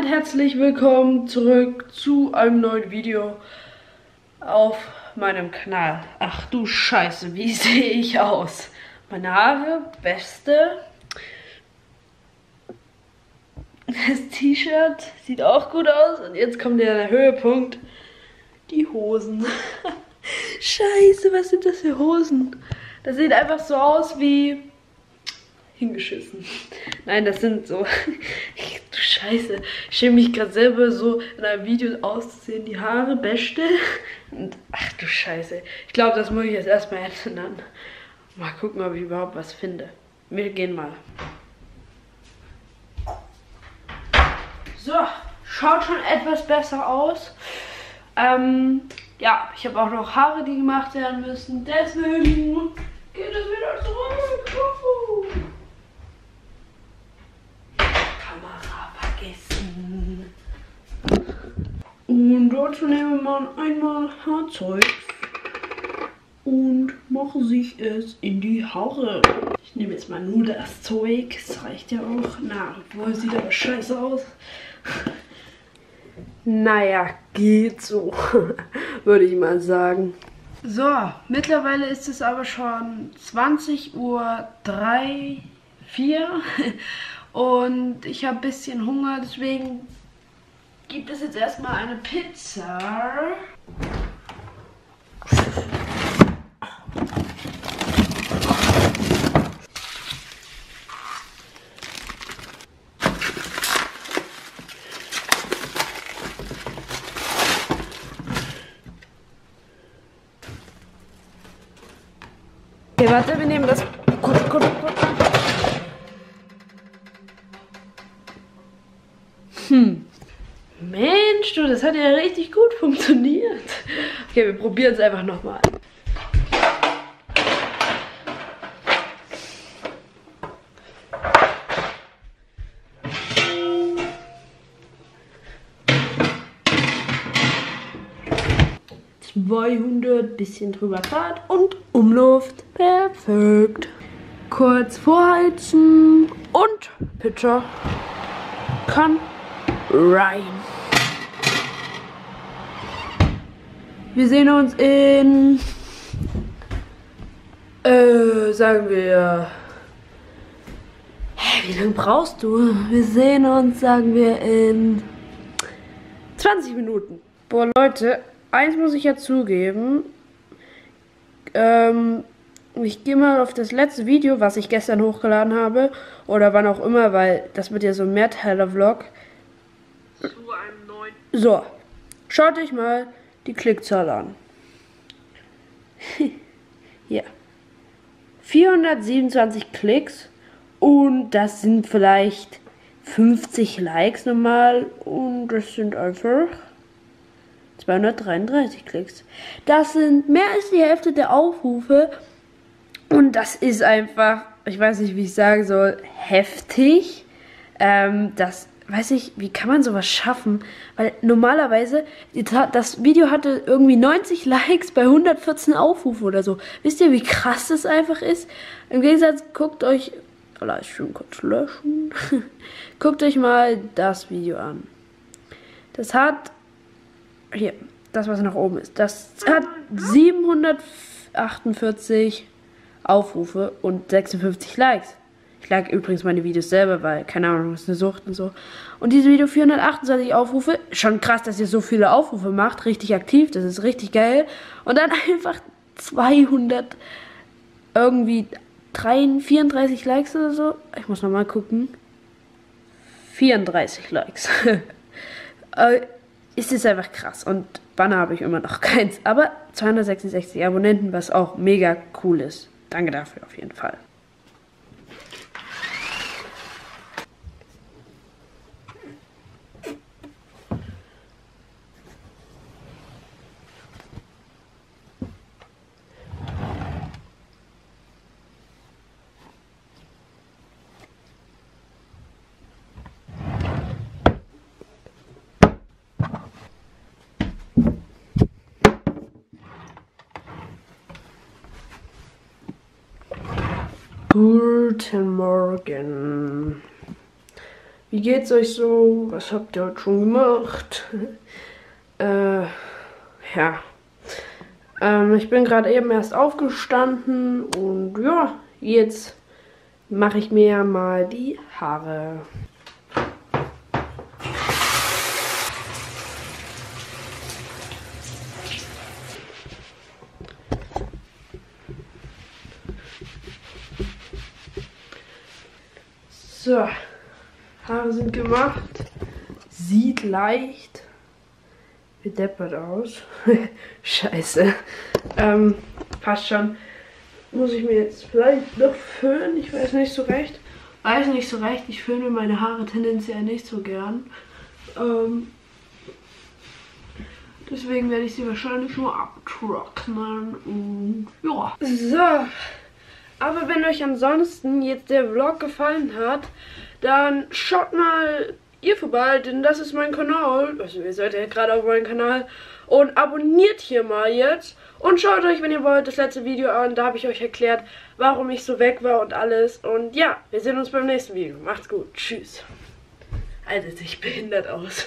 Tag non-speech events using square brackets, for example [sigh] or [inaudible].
damit herzlich willkommen zurück zu einem neuen Video auf meinem Kanal. Ach du Scheiße, wie [laughs] sehe ich aus? Meine Haare, beste. Das T-Shirt sieht auch gut aus. Und jetzt kommt der Höhepunkt. Die Hosen. [laughs] Scheiße, was sind das für Hosen? Das sieht einfach so aus wie hingeschissen. Nein, das sind so. [laughs] Scheiße. Ich schäme mich gerade selber so in einem Video auszusehen. Die Haare, beste. Und ach du Scheiße. Ich glaube, das muss ich jetzt erstmal ändern. Mal gucken, ob ich überhaupt was finde. Wir gehen mal. So, schaut schon etwas besser aus. Ähm, ja, ich habe auch noch Haare, die gemacht werden müssen. Deswegen geht es wieder zurück. Dazu nehmen wir einmal Haarzeug und mache sich es in die Haare. Ich nehme jetzt mal nur das Zeug. Das reicht ja auch. Na, obwohl sieht aber scheiße aus. Naja, geht so, [laughs] würde ich mal sagen. So, mittlerweile ist es aber schon 20 Uhr 3, 4 [laughs] und ich habe ein bisschen Hunger, deswegen gibt es jetzt erstmal eine Pizza. Okay, warte, wir nehmen das. Gut, gut, gut. Hm. Mensch, du, das hat ja richtig gut funktioniert. Okay, wir probieren es einfach nochmal. Zweihundert, bisschen drüber Grad und Umluft. Perfekt. Kurz vorheizen und Pitcher kann rein. Wir sehen uns in, äh, sagen wir, hä, wie lange brauchst du? Wir sehen uns, sagen wir, in 20 Minuten. Boah, Leute, eins muss ich ja zugeben. Ähm, ich gehe mal auf das letzte Video, was ich gestern hochgeladen habe. Oder wann auch immer, weil das wird ja so ein Mehrteiler-Vlog. Zu einem neuen. So, schaut euch mal die Klickzahl an. [laughs] Hier. 427 Klicks. Und das sind vielleicht 50 Likes normal. Und das sind einfach 233 Klicks. Das sind mehr als die Hälfte der Aufrufe. Und das ist einfach, ich weiß nicht, wie ich sagen soll, heftig. Ähm, das, weiß ich, wie kann man sowas schaffen? Weil normalerweise, das Video hatte irgendwie 90 Likes bei 114 Aufrufen oder so. Wisst ihr, wie krass das einfach ist? Im Gegensatz, guckt euch, Livestream kurz löschen. [laughs] guckt euch mal das Video an. Das hat hier, das, was nach oben ist, das hat 748 Aufrufe und 56 Likes. Ich like übrigens meine Videos selber, weil, keine Ahnung, ist eine Sucht und so. Und dieses Video 428 Aufrufe. Schon krass, dass ihr so viele Aufrufe macht. Richtig aktiv, das ist richtig geil. Und dann [laughs] einfach 200 irgendwie 3, 34 Likes oder so. Ich muss nochmal gucken. 34 Likes. [laughs] Äh, ist es einfach krass. Und Banner habe ich immer noch [laughs] keins. Aber 266 Abonnenten, was auch mega cool ist. Danke dafür auf jeden Fall. Guten Morgen. Wie geht's euch so? Was habt ihr heute schon gemacht? [laughs] äh, ja. Ähm, ich bin gerade eben erst aufgestanden und ja, jetzt mache ich mir mal die Haare. So, Haare sind gemacht. Sieht leicht bedeppert aus. [laughs] Scheiße. Ähm, passt schon. Muss ich mir jetzt vielleicht noch föhnen? Ich weiß nicht so recht. Weiß nicht so recht. Ich föhne meine Haare tendenziell nicht so gern. Ähm, deswegen werde ich sie wahrscheinlich nur abtrocknen. Und ja. So. Aber wenn euch ansonsten jetzt der Vlog gefallen hat, dann schaut mal ihr vorbei, denn das ist mein Kanal. Also ihr seid ja gerade auf meinem Kanal. Und abonniert hier mal jetzt. Und schaut euch, wenn ihr wollt, das letzte Video an. Da habe ich euch erklärt, warum ich so weg war und alles. Und ja, wir sehen uns beim nächsten Video. Macht's gut. Tschüss. Alter, sieht behindert aus.